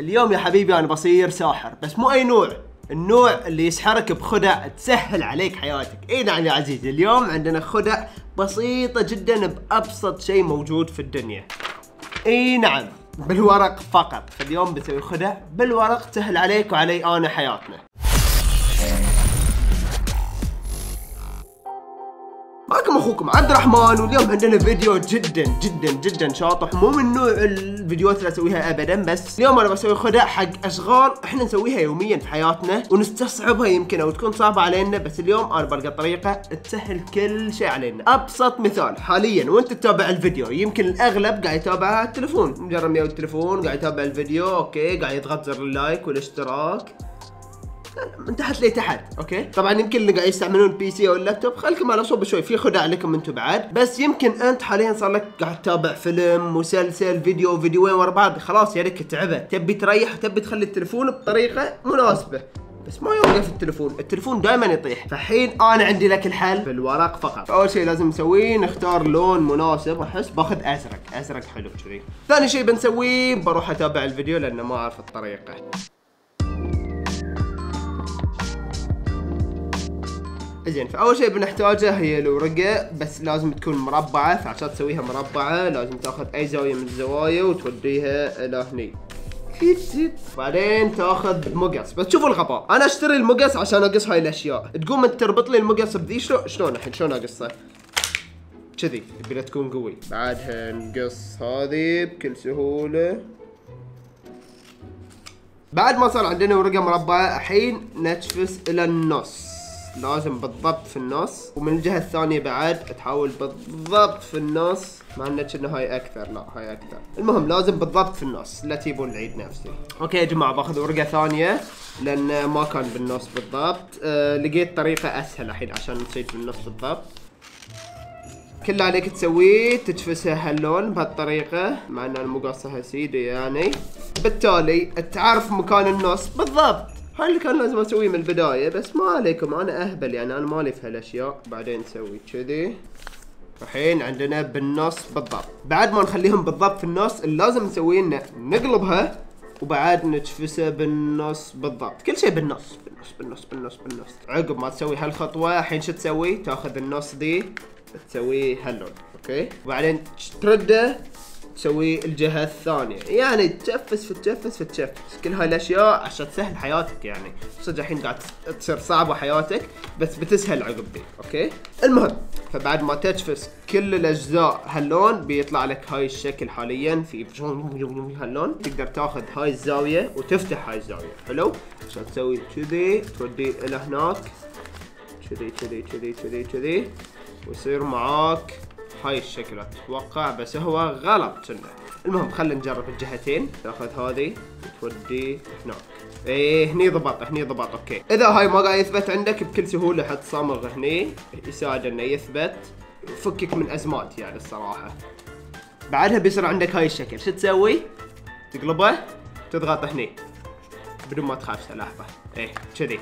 اليوم يا حبيبي أنا بصير ساحر بس مو أي نوع النوع اللي يسحرك بخدع تسهل عليك حياتك. اي نعم يا عزيزي اليوم عندنا خدع بسيطة جدا بأبسط شيء موجود في الدنيا. اي نعم بالورق فقط. اليوم بسوي خدع بالورق تسهل عليك وعلي انا حياتنا. أخوكم عبد الرحمن واليوم عندنا فيديو جدا جدا جدا شاطح. مو من نوع الفيديوهات اللي أسويها ابدا بس اليوم أنا بسوي خدع حق أشغال إحنا نسويها يوميا في حياتنا ونستصعبها يمكن أو تكون صعبة علينا بس اليوم أنا بلقى طريقة تسهل كل شيء علينا. أبسط مثال حاليا وأنت تتابع الفيديو يمكن الأغلب قاعد يتابع على التلفون. مجرد ما التلفون قاعد يتابع الفيديو okay قاعد يضغط زر ال like والاشتراك. من تحت لتحت okay. طبعا يمكن اللي قاعد يستعملون ال PC أو اللابتوب خليكم على صوب شوي في خدع لكم أنتم بعد. بس يمكن أنت حاليا صار لك قاعد تتابع فيلم مسلسل فيديو فيديوين ورا بعض خلاص يا ريت تعبت تبي تريح وتبي تخلي التلفون بطريقة مناسبة. بس ما يوقف التلفون التلفون دائما يطيح. فالحين أنا عندي لك الحل بالورق فقط. أول شيء لازم نسويه نختار لون مناسب أحس باخذ أزرق. أزرق حلو كذي ثاني شيء بنسويه بروح أتابع الفيديو لأنه ما أعرف الطريقة. زين فأول شيء بنحتاجه هي الورقة بس لازم تكون مربعة فعشان تسويها مربعة لازم تاخذ أي زاوية من الزوايا وتوديها إلى هني. بعدين تاخذ مقص بس شوفوا الغباء. أنا أشتري المقص عشان أقص هاي الأشياء. تقوم أنت تربط لي المقص بذي شلون شلون الحين؟ شلون أقصه؟ كذي يبي تكون قوي. بعدها نقص هذه بكل سهولة. بعد ما صار عندنا ورقة مربعة الحين نتفس إلى النص. لازم بالضبط في النص. ومن الجهة الثانية بعد تحاول بالضبط في النص. مع إنه هاي أكثر لا هاي أكثر. المهم لازم بالضبط في النص. لا تجيبون العيد نفسي. أوكي يا جماعة باخذ ورقة ثانية لأن ما كان بالنص بالضبط. أه لقيت طريقة أسهل الحين عشان تصير بالنص بالضبط. كل اللي عليك تسويه تجفسها هاللون بهالطريقة مع ان المقصة سيدي يعني. بالتالي تعرف مكان النص بالضبط. هاي اللي كان لازم أسويه من البداية؟ بس ما عليكم أنا أهبل يعني أنا مالي في هالأشياء. بعدين نسوي كذي. الحين عندنا بالنص بالضبط. بعد ما نخليهم بالضبط في النص اللي لازم نسويه انه نقلبها وبعد نتفسه بالنص بالضبط. كل شيء بالنص بالنص بالنص بالنص بالنص. عقب ما تسوي هالخطوة الحين شو تسوي؟ تاخذ النص دي تسويه هاللون okay؟ وبعدين ترده تسوي الجهة الثانية. يعني تجفس في تجفس كل هاي الأشياء عشان تسهل حياتك يعني. صدق الحين قاعد تصير صعبة حياتك بس بتسهل عقب okay؟ المهم فبعد ما تجفس كل الأجزاء هاللون بيطلع لك هاي الشكل حاليا في هاللون. تقدر تاخذ هاي الزاوية وتفتح هاي الزاوية. حلو؟ عشان تسوي كذي تودي إلى هناك. كذي كذي كذي كذي كذي. ويصير معاك هاي الشكل أتوقع بس هو غلط كنا المهم خلينا نجرب الجهتين. تأخذ هذه وتوديه هناك. إيه هني ضبط هني ضبط أوكي. إذا هاي ما قاعد يثبت عندك بكل سهولة حط صمغ هني. يساعد إنه يثبت. فكك من أزمات يعني الصراحة. بعدها بيصير عندك هاي الشكل. شو تسوي؟ تقلبه تضغط هني. بدون ما تخاف لحظة. إيه كذي.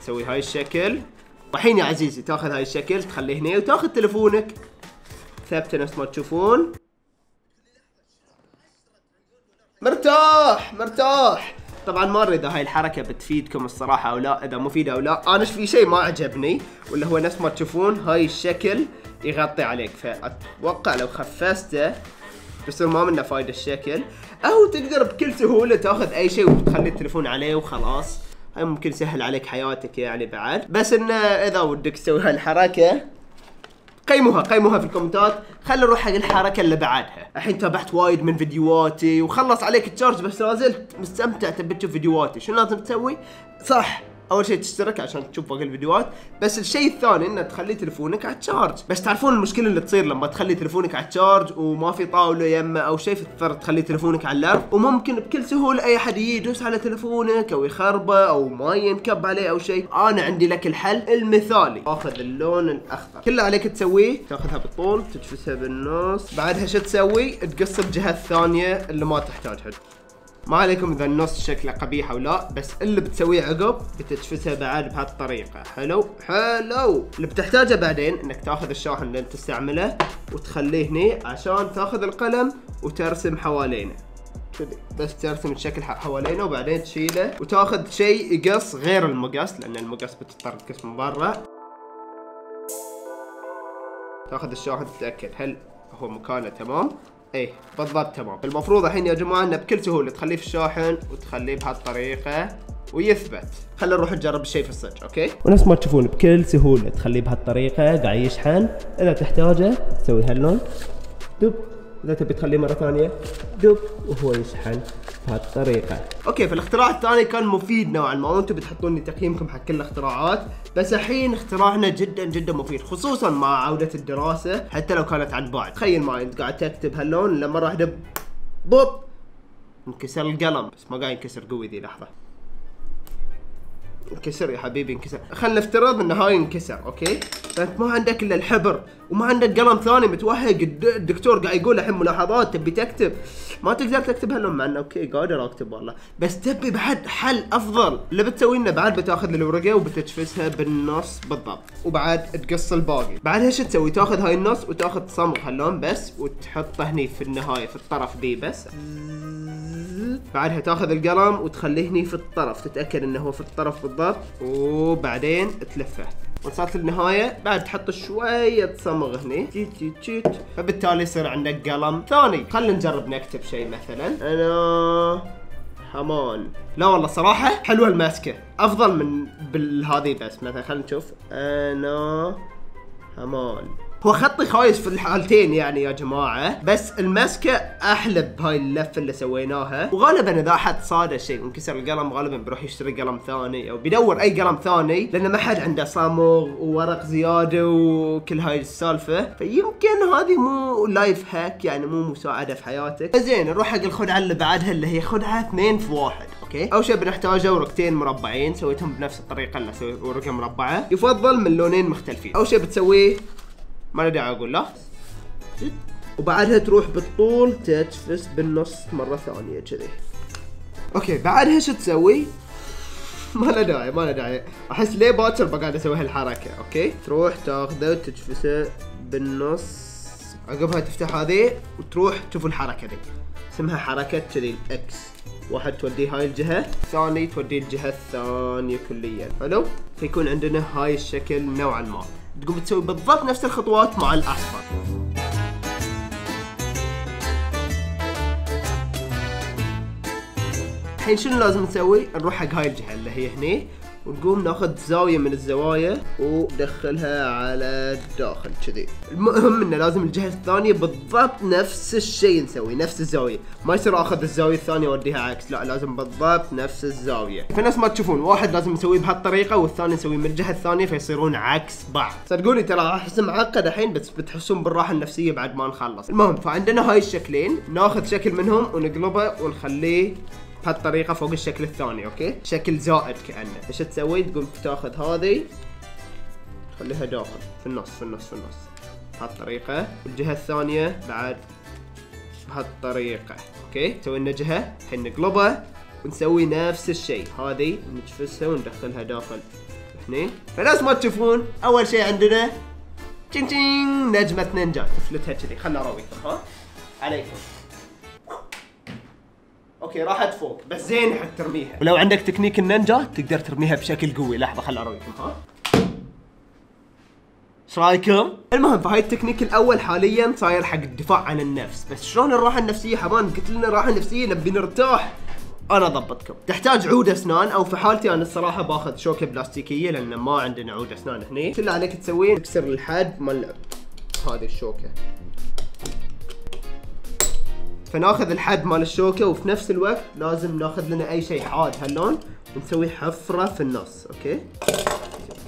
تسوي هاي الشكل. والحين يا عزيزي تأخذ هاي الشكل تخليه هنا وتأخذ تلفونك ثابته نفس ما تشوفون. مرتاح مرتاح. طبعا ما أدري إذا هاي الحركة بتفيدكم الصراحة أو لا إذا مفيدة أو لا. أنا في شيء ما عجبني واللي هو نفس ما تشوفون هاي الشكل يغطي عليك. فأتوقع لو خفسته بيصير ما منه فايدة الشكل. أو تقدر بكل سهولة تأخذ أي شيء وتخلي التليفون عليه وخلاص. هاي ممكن يسهل عليك حياتك يعني بعد. بس انه إذا ودك تسوي هالحركة قيموها قيموها في الكومنتات. خلينا نروح حق الحركة اللي بعدها. الحين تابعت وايد من فيديوهاتي وخلص عليك ال charge بس لازلت مستمتع تبي تشوف فيديوهاتي. شنو لازم تسوي؟ صح. أول شيء تشترك عشان تشوف باقي الفيديوهات. بس الشيء الثاني إنه تخلي تلفونك على ال charge بس تعرفون المشكلة اللي تصير لما تخلي تلفونك على ال charge وما في طاولة يمه أو شيء فتضطر تخلي تلفونك على الأرض وممكن بكل سهولة أي أحد يجي يدوس على تلفونك أو يخربه أو ماي ينكب عليه أو شيء. أنا عندي لك الحل المثالي. آخذ اللون الأخضر. كل اللي عليك تسويه تأخذها بالطول تجفسها بالنص. بعدها شو تسوي؟ تقص الجهه الثانية اللي ما تحتاجها. ما عليكم إذا النص شكله قبيح أو لا بس اللي بتسويه عقب بتجفسها بعد بهالطريقه حلو؟ حلو! اللي بتحتاجه بعدين إنك تأخذ الشاحن اللي أنت تستعمله وتخليه هني عشان تأخذ القلم وترسم حوالينه. بس ترسم الشكل حوالينه وبعدين تشيله وتأخذ شيء يقص غير المقص لأن المقص بتضطر تقص من برا. تأخذ الشاحن تتأكد. هل هو مكانه تمام. إيه بالضبط تمام. المفروض الحين يا جماعة إنه بكل سهولة تخليه في الشاحن وتخليه بهالطريقة ويثبت. خلينا نروح نجرب الشيء في الصج okay؟ ونفس ما تشوفون بكل سهولة تخليه بهالطريقة قاعد يشحن. إذا تحتاجه تسوي هاللون دب إذا تبي تخليه مرة ثانية دب وهو يشحن. بهالطريقه okay فالاختراع الثاني كان مفيد نوعا ما. وأنتم بتحطون لي تقييمكم حق كل الاختراعات. بس الحين اختراعنا جدا جدا مفيد خصوصا مع عودة الدراسة حتى لو كانت عن بعد. تخيل معي أنت قاعد تكتب هاللون لما راح دب بوب انكسر القلم. بس ما قاعد ينكسر قوي ذي لحظة. انكسر يا حبيبي انكسر. خلينا نفترض إن هاي انكسر okay؟ فأنت ما عندك إلا الحبر وما عندك قلم ثاني متوهق الد- الدكتور قاعد يقول الحين ملاحظات تبي تكتب؟ ما تقدر تكتب هاللون مع إنه okay قادر أكتب والله. بس تبي بعد حل أفضل. اللي بتسوي إنه بعد بتأخذ الورقة وبتجفسها بالنص بالضبط وبعد تقص الباقي. بعد إيش تسوي تأخذ هاي النص وتأخذ صمغ هاللون بس وتحطه هني في النهاية في الطرف ذي بس. بعدها تاخذ القلم وتخليه هني في الطرف تتأكد إنه هو في الطرف بالضبط. وبعدين تلفه. وصلت للنهاية بعد تحط شوية صمغ هني. تيت تيت تيت فبالتالي يصير عندك قلم ثاني. خلينا نجرب نكتب شيء مثلا. أنا حمان لا والله صراحة حلوة الماسكة. أفضل من بالهذه بس مثلا خلينا نشوف. أنا حمان هو خطي خايس في الحالتين يعني يا جماعة. بس المسكة أحلى بهاي اللفة اللي سويناها. وغالبا إذا أحد صاد شيء وانكسر القلم غالبا بيروح يشتري قلم ثاني أو بيدور أي قلم ثاني لأن ما حد عنده صمغ وورق زيادة وكل هاي السالفة. فيمكن هذه مو life hack يعني مو مساعدة في حياتك. زين نروح حق الخدعة اللي بعدها اللي هي خدعة اثنين في واحد okay؟ أول شيء بنحتاجه ورقتين مربعين سويتهم بنفس الطريقة اللي سويت ورقة مربعة. يفضل من لونين مختلفين. أول شيء بتسويه ما داعي أقول له. وبعدها تروح بالطول تجفس بالنص مرة ثانية كذي. okay بعدها شو تسوي؟ ما له داعي ما له داعي. أحس ليه باكر بقعد أسوي هالحركة okay؟ تروح تاخذه وتجفسه بالنص. عقبها تفتح هذه وتروح تشوف الحركة دي. اسمها حركة كذي ال X واحد توديه هاي الجهة ثاني توديه الجهة الثانية كليا. حلو؟ فيكون عندنا هاي الشكل نوعا ما. تقوم تسوي بالضبط نفس الخطوات مع الأصفر الحين شنو لازم نسوي؟ نروح حق هاي الجهة اللي هي هني ونقوم ناخذ زاوية من الزوايا وندخلها على الداخل كذي. المهم إنه لازم الجهة الثانية بالضبط نفس الشيء نسوي نفس الزاوية. ما يصير أخذ الزاوية الثانية وأوديها عكس لا لازم بالضبط نفس الزاوية. فنفس ما تشوفون واحد لازم يسويه بهالطريقة والثاني يسويه من الجهة الثانية فيصيرون عكس بعض. صدقوني ترى راح أحس معقد الحين بس بتحسون بالراحة النفسية بعد ما نخلص. المهم فعندنا هاي الشكلين ناخذ شكل منهم ونقلبه ونخليه بهالطريقة فوق الشكل الثاني okay؟ شكل زائد كأنه. إيش تسوي؟ تقوم تاخذ هذه تخليها داخل في النص في النص في النص. بهالطريقة. والجهه الثانية بعد بهالطريقة okay؟ تسوي لنا جهة الحين نقلبها ونسوي نفس الشيء. هذه نجفسها وندخلها داخل. هني. فنفس ما تشوفون أول شيء عندنا تشين تشين نجمة نينجا. تفلتها كذي. خلنا اراويكم ها؟ عليكم. okay راحت فوق بس زين حق ترميها. ولو عندك تكنيك النينجا تقدر ترميها بشكل قوي. لحظة خل اراويكم ها إيش رأيكم؟ المهم فهاي التكنيك الأول حاليا صاير حق الدفاع عن النفس. بس شلون الراحة النفسية؟ حبان قلت لنا راحه نفسيه نبي نرتاح. أنا اضبطكم تحتاج عود أسنان أو في حالتي أنا الصراحة باخذ شوكة بلاستيكية لأن ما عندنا عود أسنان هني. كل اللي عليك تسويه تكسر الحد مال هذه الشوكة. فناخذ الحد مال الشوكة وفي نفس الوقت لازم ناخذ لنا أي شيء حاد هاللون ونسوي حفرة في النص okay؟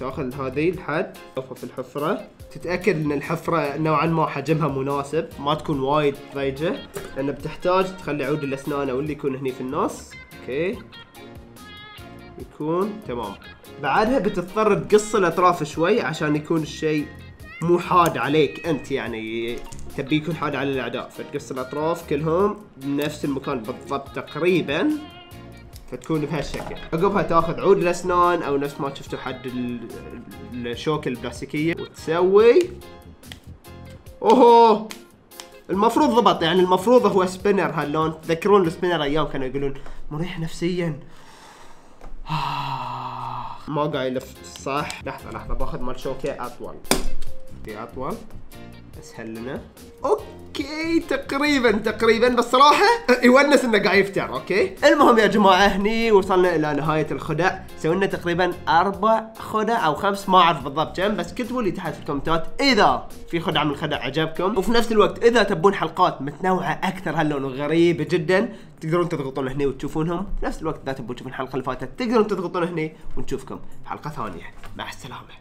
تاخذ هذه الحد تحطها في الحفرة. تتأكد إن الحفرة نوعا ما حجمها مناسب ما تكون وايد ضيقه لأن بتحتاج تخلي عود الأسنان أو اللي يكون هني في النص okay؟ يكون تمام. بعدها بتضطر تقص الأطراف شوي عشان يكون الشيء مو حاد عليك أنت يعني تبي يكون حاد على الأعداء فتقص الأطراف كلهم بنفس المكان بالضبط تقريبا فتكون بهالشكل. عقبها تاخذ عود الاسنان أو نفس ما شفتوا حد ال- الشوكه البلاستيكية. وتسوي أوهو! المفروض ضبط يعني المفروض هو سبينر هاللون. تذكرون السبينر أيام كانوا يقولون مريح نفسيا. ما قاعد يلف صح. لحظة لحظة باخذ مال شوكة أطول. في أطول. أسهل لنا. okay تقريبا تقريبا بس صراحة يونس إنه قاعد يفتر okay؟ المهم يا جماعة هني وصلنا إلى نهاية الخدع. سوينا تقريبا أربع خدع أو خمس ما أعرف بالضبط كم بس كتبوا لي تحت في الكومنتات إذا في خدعة من الخدع عجبكم. وفي نفس الوقت إذا تبون حلقات متنوعة أكثر هاللون وغريبة جدا تقدرون تضغطون هني وتشوفونهم. في نفس الوقت إذا تبون تشوفون الحلقة اللي فاتت تقدرون تضغطون هني ونشوفكم في حلقة ثانية. مع السلامة.